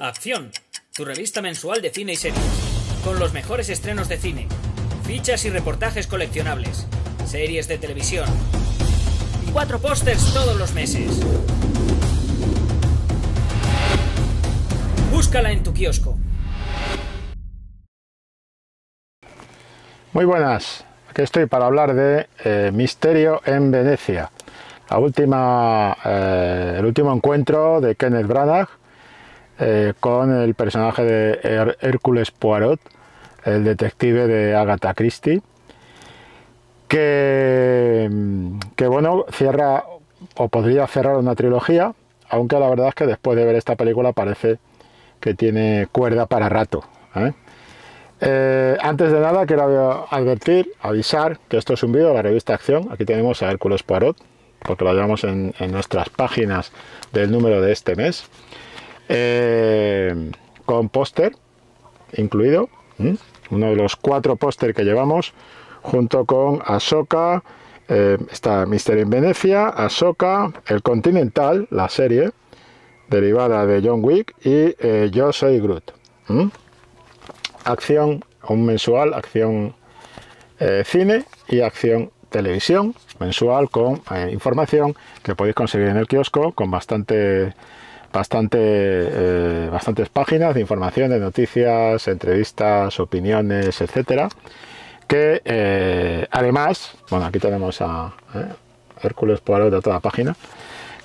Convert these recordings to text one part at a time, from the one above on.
Acción, tu revista mensual de cine y series, con los mejores estrenos de cine, fichas y reportajes coleccionables, series de televisión y cuatro pósters todos los meses. Búscala en tu kiosco. Muy buenas, aquí estoy para hablar de eh, Misterio en Venecia, la última, eh, el último encuentro de Kenneth Branagh eh, con el personaje de Hércules Poirot, el detective de Agatha Christie, que, que bueno, cierra o podría cerrar una trilogía, aunque la verdad es que después de ver esta película parece que tiene cuerda para rato. Eh, antes de nada quiero advertir, avisar que esto es un vídeo de la revista Acción. Aquí tenemos a Hércules Poirot, porque lo llevamos en, nuestras páginas del número de este mes. Eh, con póster incluido, uno de los cuatro póster que llevamos, junto con Ahsoka, eh, está Mister en Venecia, Ahsoka, El Continental, la serie derivada de John Wick, y Yo Soy Groot acción, un mensual, acción eh, cine y acción televisión mensual con eh, información que podéis conseguir en el kiosco con bastante bastante eh, bastantes páginas de información de noticias entrevistas opiniones etcétera que además bueno aquí tenemos a Hércules Poirot de otra página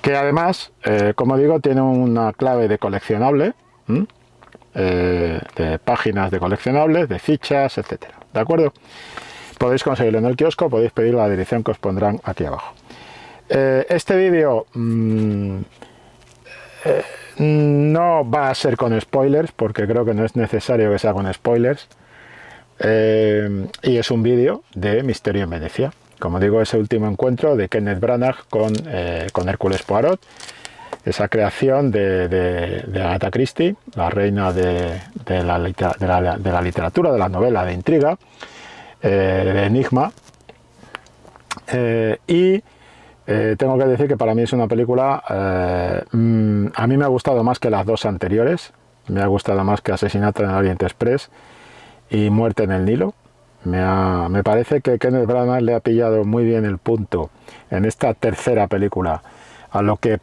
que además como digo tiene una clave de coleccionable eh, de páginas de coleccionables, de fichas, etcétera. ¿De acuerdo? Podéis conseguirlo en el kiosco, podéis pedir la dirección que os pondrán aquí abajo. Eh, este vídeo mm, eh, no va a ser con spoilers, porque creo que no es necesario que sea con spoilers. y es un vídeo de Misterio en Venecia. Como digo, ese último encuentro de Kenneth Branagh con, con Hércules Poirot esa creación de, Agatha Christie, la reina de, la, literatura, de la novela, de intriga, eh, de enigma. Eh, y eh, tengo que decir que para mí es una película, mm, a mí me ha gustado más que las dos anteriores, me ha gustado más que Asesinato en el Oriente Express y Muerte en el Nilo. Me, me parece que Kenneth Branagh le ha pillado muy bien el punto en esta tercera película a lo que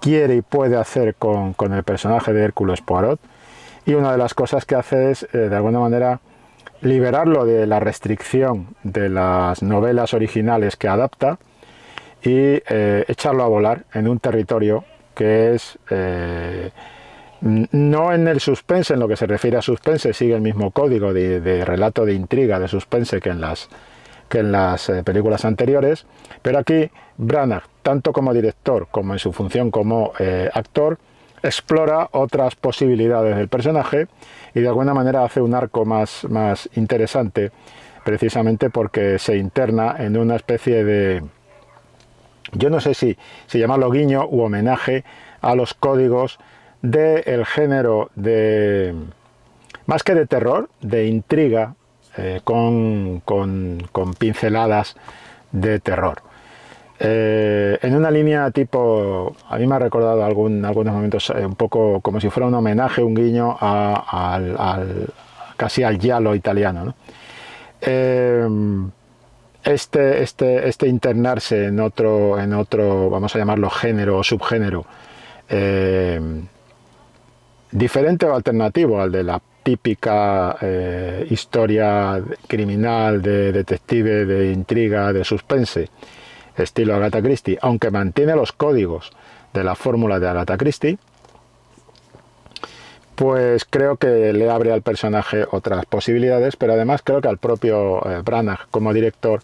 quiere y puede hacer con, el personaje de Hércules Poirot. Y una de las cosas que hace es, eh, de alguna manera, liberarlo de la restricción de las novelas originales que adapta y eh, echarlo a volar en un territorio que es eh, no en el suspense, en lo que se refiere a suspense, sigue el mismo código de, relato de intriga, de suspense que en las, que en las películas anteriores, pero aquí Branagh tanto como director como en su función como eh, actor, explora otras posibilidades del personaje y de alguna manera hace un arco más, más interesante precisamente porque se interna en una especie de, yo no sé si, si llamarlo guiño u homenaje a los códigos del género de, más que de terror, de intriga eh, con, con pinceladas de terror. Eh, en una línea tipo, a mí me ha recordado algún, algunos momentos eh, un poco como si fuera un homenaje, un guiño al, casi al giallo italiano. Eh, este, este, este internarse en otro, en otro, vamos a llamarlo género o subgénero, diferente o alternativo al de la típica historia criminal de detective, de intriga, de suspense, estilo Agatha Christie, aunque mantiene los códigos de la fórmula de Agatha Christie, pues creo que le abre al personaje otras posibilidades, pero además creo que al propio eh, Branagh como director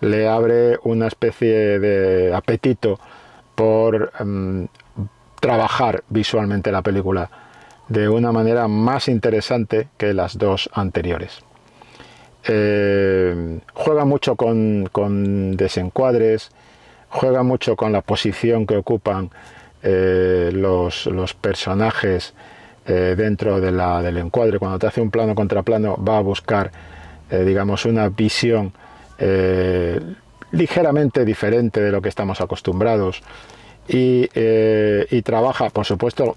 le abre una especie de apetito por em, trabajar visualmente la película de una manera más interesante que las dos anteriores. Eh, juega mucho con, desencuadres, juega mucho con la posición que ocupan eh, los, personajes eh, dentro del encuadre. Cuando te hace un plano contra plano va a buscar, digamos, una visión ligeramente diferente de lo que estamos acostumbrados y, y trabaja, por supuesto,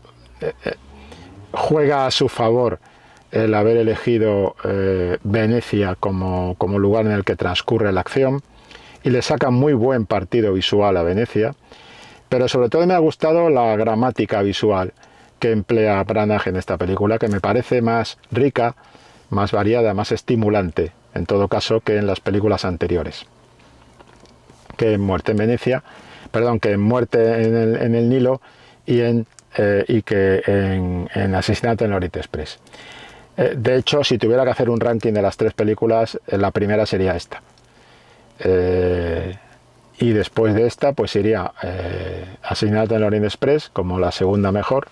juega a su favor el haber elegido Venecia como, como lugar en el que transcurre la acción y le saca muy buen partido visual a Venecia, pero sobre todo me ha gustado la gramática visual que emplea Branagh en esta película, que me parece más rica, más variada, más estimulante, en todo caso, que en las películas anteriores. Que en Muerte en Venecia, perdón, que en Muerte en el, Nilo y, en, eh, y que en, Asesinato en Orient Express. Eh, de hecho, si tuviera que hacer un ranking de las tres películas, eh, la primera sería esta. y después de esta, pues sería Asesinato en Orient Express como la segunda mejor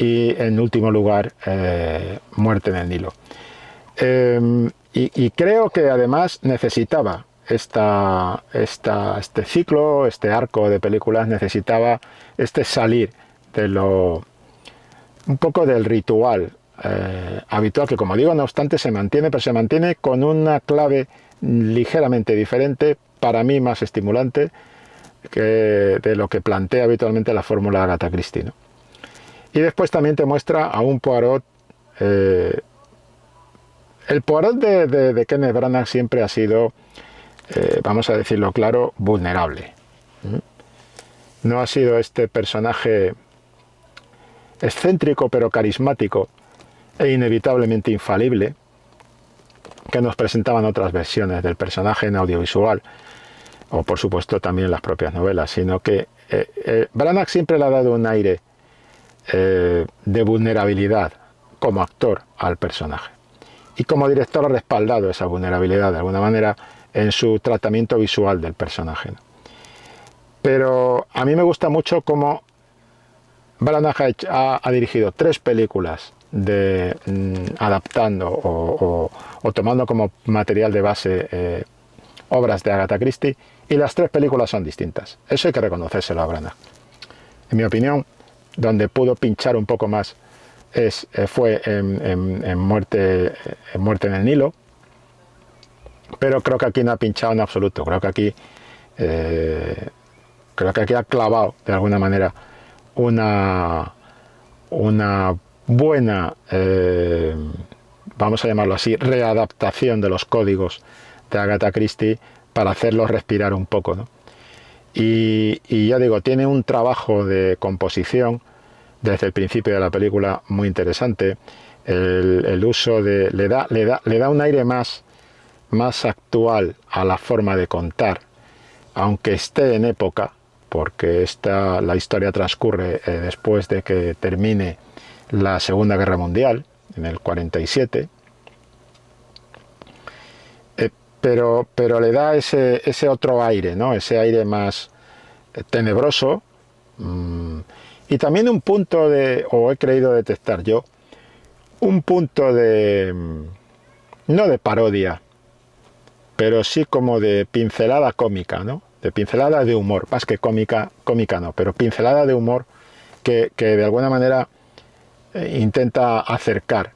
y en último lugar eh, Muerte en el Nilo. Em, y, creo que además necesitaba esta, este ciclo, este arco de películas, necesitaba este salir de lo un poco del ritual eh, habitual, que como digo, no obstante se mantiene, pero se mantiene con una clave ligeramente diferente, para mí más estimulante, que de lo que plantea habitualmente la fórmula Agatha Christie. Y después también te muestra a un Poirot. Eh, el Poirot de, Kenneth Branagh siempre ha sido, eh, vamos a decirlo claro, vulnerable. No ha sido este personaje excéntrico pero carismático e inevitablemente infalible que nos presentaban otras versiones del personaje en audiovisual o por supuesto también las propias novelas, sino que eh, Branagh siempre le ha dado un aire eh, de vulnerabilidad como actor al personaje. Y como director ha respaldado esa vulnerabilidad de alguna manera en su tratamiento visual del personaje. Pero a mí me gusta mucho cómo Branagh ha, dirigido tres películas de, mm, adaptando o, tomando como material de base eh, obras de Agatha Christie y las tres películas son distintas. Eso hay que reconocérselo a Branagh. En mi opinión, donde pudo pinchar un poco más es, eh, fue en, muerte, en Muerte en el Nilo, pero creo que aquí no ha pinchado en absoluto, creo que aquí, eh, creo que aquí ha clavado de alguna manera una, una buena, eh, vamos a llamarlo así, readaptación de los códigos de Agatha Christie para hacerlos respirar un poco. ¿no? Y, ya digo, tiene un trabajo de composición desde el principio de la película muy interesante. El, uso de. Le da, le, da, le da un aire más, actual a la forma de contar, aunque esté en época, porque esta, la historia transcurre eh, después de que termine la Segunda Guerra Mundial, en el 47 pero, pero le da ese, ese otro aire, ¿no? ese aire más eh, tenebroso. Mm, y también un punto de, o he creído detectar yo, un punto de, mm, no de parodia, pero sí como de pincelada cómica, ¿no? De pincelada de humor, más que cómica, cómica no, pero pincelada de humor que, de alguna manera eh, intenta acercar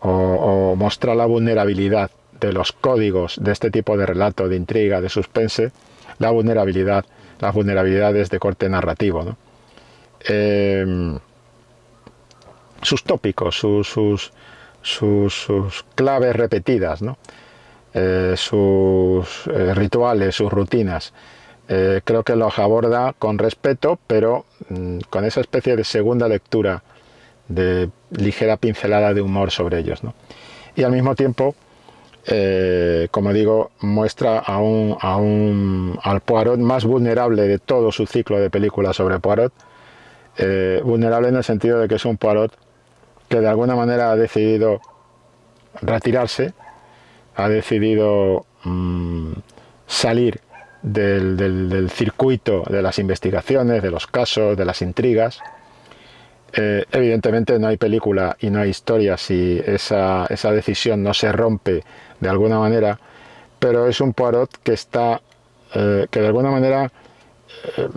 o mostrar la vulnerabilidad de los códigos de este tipo de relato, de intriga, de suspense, la vulnerabilidad, las vulnerabilidades de corte narrativo. Em, sus tópicos, sus, sus, sus, claves repetidas, eh, sus eh, rituales, sus rutinas. Eh, creo que los aborda con respeto, pero mm, con esa especie de segunda lectura de ligera pincelada de humor sobre ellos. Y al mismo tiempo eh, como digo, muestra a un, a un, al Poirot más vulnerable de todo su ciclo de películas sobre Poirot. Eh, vulnerable en el sentido de que es un Poirot que de alguna manera ha decidido retirarse, ha decidido mm, salir del, circuito de las investigaciones, de los casos, de las intrigas. Eh, evidentemente no hay película y no hay historia si esa, esa decisión no se rompe de alguna manera, pero es un Poirot que está, eh, que de alguna manera eh,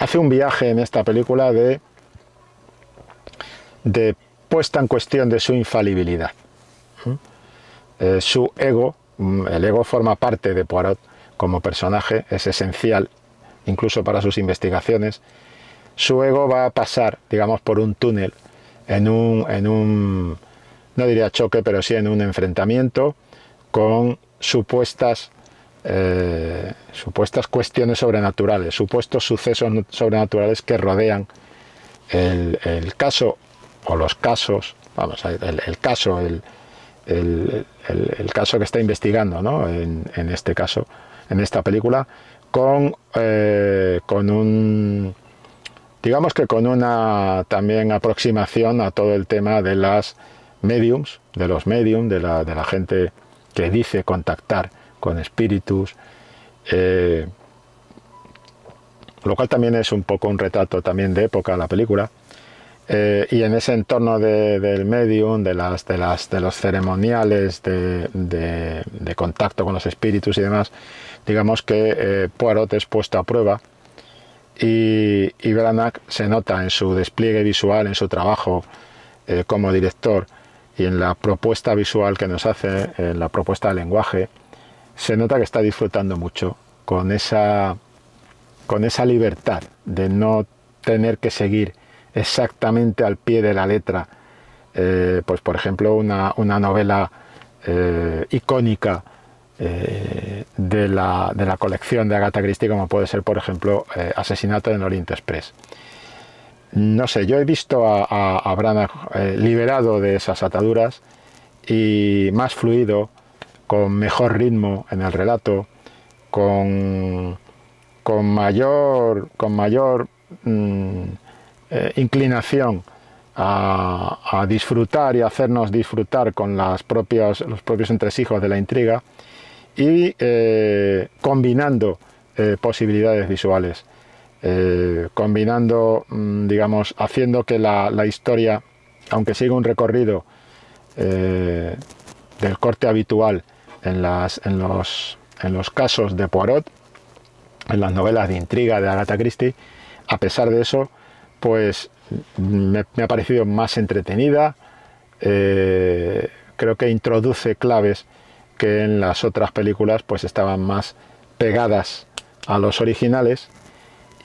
hace un viaje en esta película de, de puesta en cuestión de su infalibilidad. Eh, su ego, mm, el ego forma parte de Poirot como personaje, es esencial incluso para sus investigaciones, su ego va a pasar, digamos, por un túnel, en un, en un no diría choque, pero sí en un enfrentamiento con supuestas, eh, supuestas cuestiones sobrenaturales, supuestos sucesos sobrenaturales que rodean el, caso o los casos, vamos, el, el caso, el, el, caso que está investigando ¿no? en, en, este caso, en esta película, con, eh, con un digamos que con una también aproximación a todo el tema de las mediums, de los mediums, de la, de la gente que dice contactar con espíritus, eh, lo cual también es un poco un retrato también de época la película. Eh, y en ese entorno del medium, de, las, de, las, de los ceremoniales de, contacto con los espíritus y demás, digamos que eh, Poirot es puesto a prueba y, y Branagh se nota en su despliegue visual, en su trabajo eh, como director y en la propuesta visual que nos hace, en la propuesta de lenguaje, se nota que está disfrutando mucho con esa, con esa libertad de no tener que seguir exactamente al pie de la letra, eh, pues por ejemplo una, novela eh, icónica eh, de, la, de, la, colección de Agatha Christie, como puede ser por ejemplo Asesinato en Oriente Express. No sé, yo he visto a, a, liberado de esas ataduras y más fluido, con mejor ritmo en el relato, con, con mayor, con mayor mm, eh, inclinación a, disfrutar y hacernos disfrutar con las propias, los propios entresijos de la intriga y eh, combinando eh, posibilidades visuales, combinando, mm, digamos, haciendo que la, historia, aunque siga un recorrido del corte habitual en, las, en, los, en los casos de Poirot, en las novelas de intriga de Agatha Christie, a pesar de eso, pues me, ha parecido más entretenida. Eh, creo que introduce claves que en las otras películas pues estaban más pegadas a los originales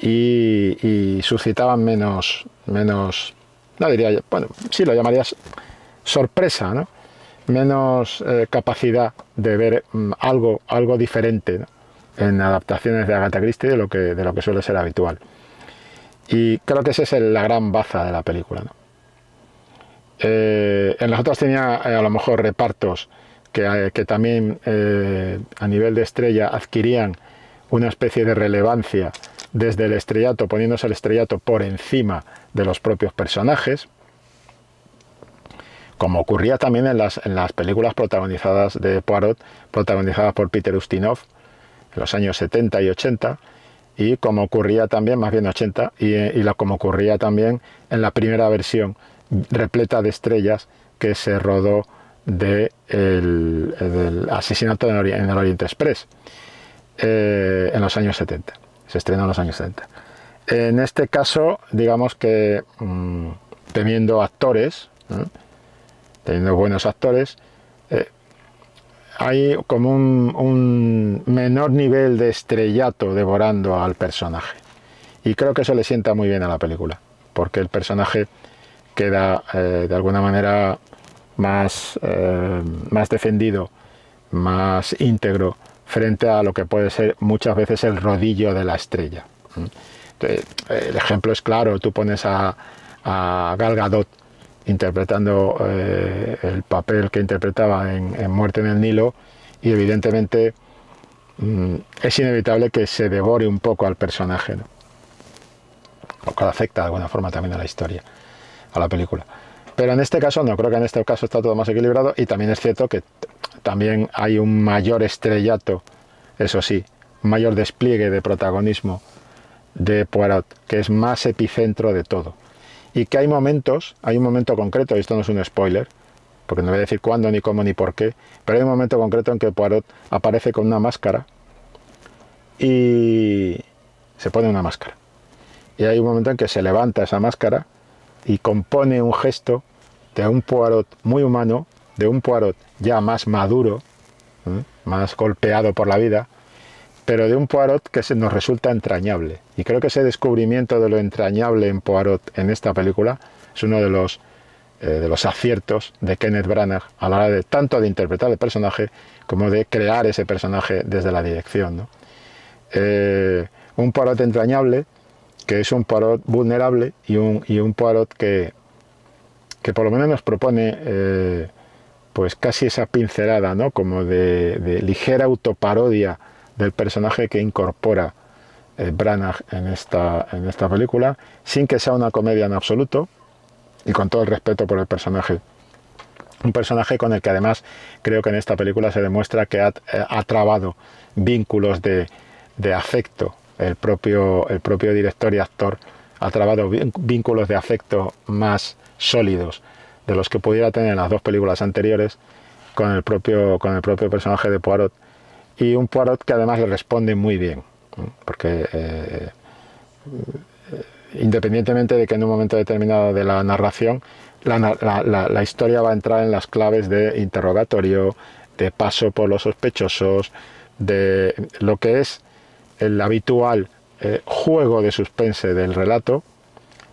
y, suscitaban menos, menos, no diría, bueno, sí lo llamarías sorpresa, ¿no? menos eh, capacidad de ver mm, algo, algo diferente en adaptaciones de Agatha Christie de lo que, de lo que suele ser habitual. Y creo que esa es la gran baza de la película. Eh, en las otras tenía eh, a lo mejor repartos que, eh, también a nivel de estrella adquirían una especie de relevancia desde el estrellato, poniéndose el estrellato por encima de los propios personajes, como ocurría también en las, películas protagonizadas de Poirot, protagonizadas por Peter Ustinov en los años 70 y 80, y como ocurría también, más bien 80, y, y como ocurría también en la primera versión repleta de estrellas que se rodó de el, del asesinato en el, Oriente Express eh, en los años 70. Se estrenó en los años 70. En este caso, digamos que mm, teniendo actores, teniendo buenos actores, eh, hay como un, menor nivel de estrellato devorando al personaje. Y creo que eso le sienta muy bien a la película, porque el personaje queda eh, de alguna manera más, eh, más defendido, más íntegro frente a lo que puede ser muchas veces el rodillo de la estrella. el ejemplo es claro, tú pones a, a Gal Gadot interpretando eh, el papel que interpretaba en, Muerte en el Nilo y evidentemente mm, es inevitable que se devore un poco al personaje, ¿no? lo cual afecta de alguna forma también a la historia, a la película. Pero en este caso no, creo que en este caso está todo más equilibrado y también es cierto que también hay un mayor estrellato, eso sí, mayor despliegue de protagonismo de Poirot, que es más epicentro de todo y que hay momentos, hay un momento concreto, y esto no es un spoiler, porque no voy a decir cuándo, ni cómo, ni por qué, pero hay un momento concreto en que Poirot aparece con una máscara y se pone una máscara. Y hay un momento en que se levanta esa máscara y compone un gesto de un Poirot muy humano, de un Poirot ya más maduro, más golpeado por la vida, pero de un Poirot que se nos resulta entrañable. Y creo que ese descubrimiento de lo entrañable en Poirot en esta película es uno de los, eh, de los aciertos de Kenneth Branagh a la hora de tanto de interpretar el personaje como de crear ese personaje desde la dirección. Eh, un Poirot entrañable, que es un Poirot vulnerable y un, y un Poirot que, que por lo menos nos propone eh, pues casi esa pincelada, ¿no? como de, ligera autoparodia del personaje que incorpora eh, Branagh en esta, en esta película, sin que sea una comedia en absoluto y con todo el respeto por el personaje. Un personaje con el que además creo que en esta película se demuestra que ha, eh, trabado vínculos de, de, afecto. El propio, el propio director y actor ha trabado vínculos de afecto más sólidos de los que pudiera tener en las dos películas anteriores con el propio, con el propio personaje de Poirot. Y un Poirot que además le responde muy bien, porque eh, independientemente de que en un momento determinado de la narración, la, historia va a entrar en las claves de interrogatorio, de paso por los sospechosos, de lo que es el habitual eh, juego de suspense del relato,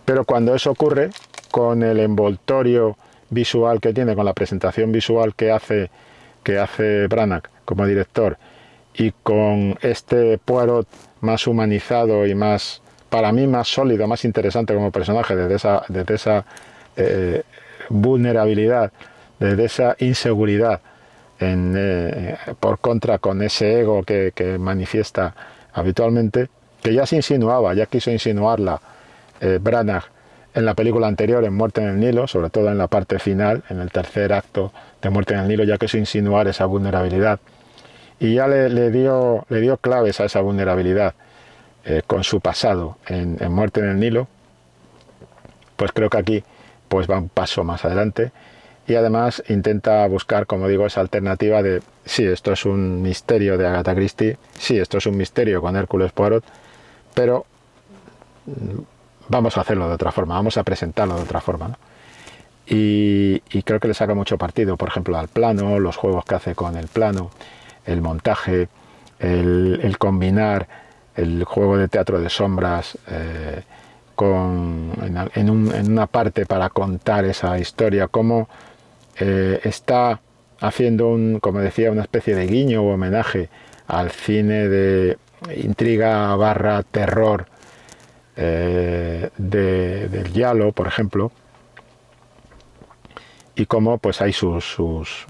pero cuando eso ocurre, con el envoltorio visual que tiene, con la presentación visual que hace, que hace Branagh como director y con este Poirot más humanizado y más, para mí, más sólido, más interesante como personaje, desde esa, desde esa eh, vulnerabilidad, desde esa inseguridad, eh, por contra con ese ego que, que, manifiesta habitualmente, que ya se insinuaba, ya quiso insinuarla eh, Branagh en la película anterior, en Muerte en el Nilo, sobre todo en la parte final, en el tercer acto de Muerte en el Nilo, ya quiso insinuar esa vulnerabilidad. Y ya le, dio, le dio claves a esa vulnerabilidad eh, con su pasado en, Muerte en el Nilo. Pues creo que aquí pues va un paso más adelante y además intenta buscar, como digo, esa alternativa de, sí, esto es un misterio de Agatha Christie, sí, esto es un misterio con Hércules Poirot, pero vamos a hacerlo de otra forma, vamos a presentarlo de otra forma. Y, creo que le saca mucho partido, por ejemplo, al plano, los juegos que hace con el plano, el montaje, el, combinar el juego de teatro de sombras eh, con, en, una parte para contar esa historia, cómo eh, está haciendo, un, como decía, una especie de guiño o homenaje al cine de intriga barra terror eh, del Yalo, por ejemplo, y cómo pues hay sus, sus,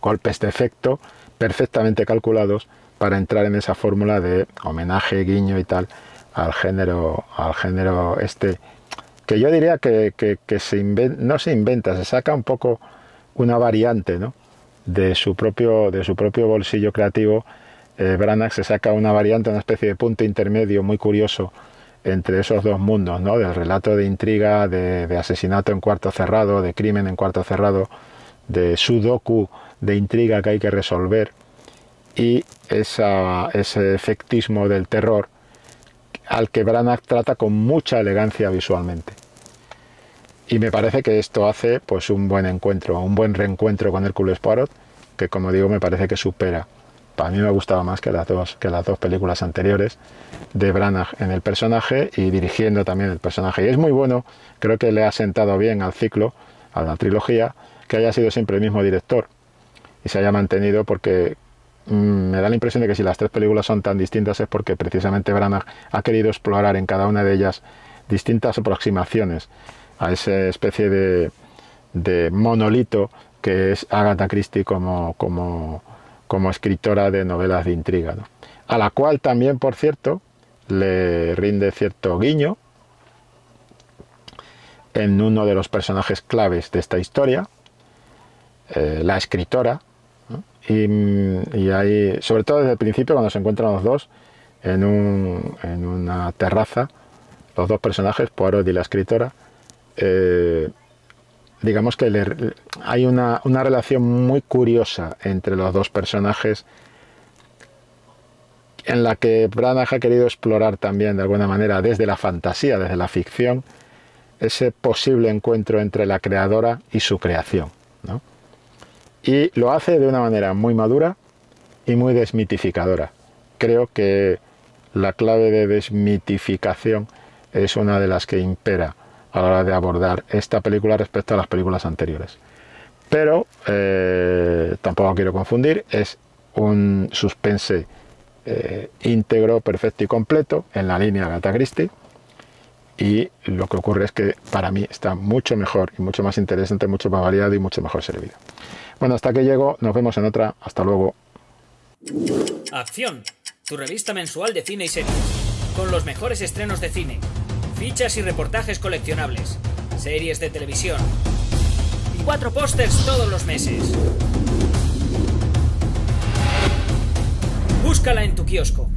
golpes de efecto perfectamente calculados para entrar en esa fórmula de homenaje, guiño y tal al género, al género este, que yo diría que, se no se inventa, se saca un poco una variante ¿no? de, su propio, de su propio bolsillo creativo. Eh, Branagh se saca una variante, una especie de punto intermedio muy curioso entre esos dos mundos, ¿no? del relato de intriga, de, asesinato en cuarto cerrado, de crimen en cuarto cerrado, de sudoku, de intriga que hay que resolver, y ese efectismo del terror al que Branagh trata con mucha elegancia visualmente. Y me parece que esto hace pues un buen encuentro, un buen reencuentro con Hércules Poirot, que como digo me parece que supera a mí me ha gustado más que las dos, que las dos películas anteriores de Branagh en el personaje y dirigiendo también el personaje. Y es muy bueno, creo que le ha sentado bien al ciclo, a la trilogía, que haya sido siempre el mismo director y se haya mantenido porque mm, me da la impresión de que si las tres películas son tan distintas es porque precisamente Branagh ha querido explorar en cada una de ellas distintas aproximaciones a esa especie de, de monolito que es Agatha Christie como, como como escritora de novelas de intriga, a la cual también, por cierto, le rinde cierto guiño en uno de los personajes claves de esta historia, eh, la escritora, y, ahí, sobre todo desde el principio, cuando se encuentran los dos en, una terraza, los dos personajes, Poirot y la escritora, eh, digamos que hay una, relación muy curiosa entre los dos personajes en la que Branagh ha querido explorar también de alguna manera desde la fantasía, desde la ficción, ese posible encuentro entre la creadora y su creación. Y lo hace de una manera muy madura y muy desmitificadora, creo que la clave de desmitificación es una de las que impera a la hora de abordar esta película respecto a las películas anteriores. Pero eh, tampoco quiero confundir, es un suspense eh, íntegro, perfecto y completo en la línea Agatha Christie. Y lo que ocurre es que para mí está mucho mejor y mucho más interesante, mucho más variado y mucho mejor servido. Bueno, hasta que llego, nos vemos en otra. Hasta luego. Acción, tu revista mensual de cine y series. Con los mejores estrenos de cine, fichas y reportajes coleccionables, series de televisión y cuatro pósters todos los meses. Búscala en tu kiosco.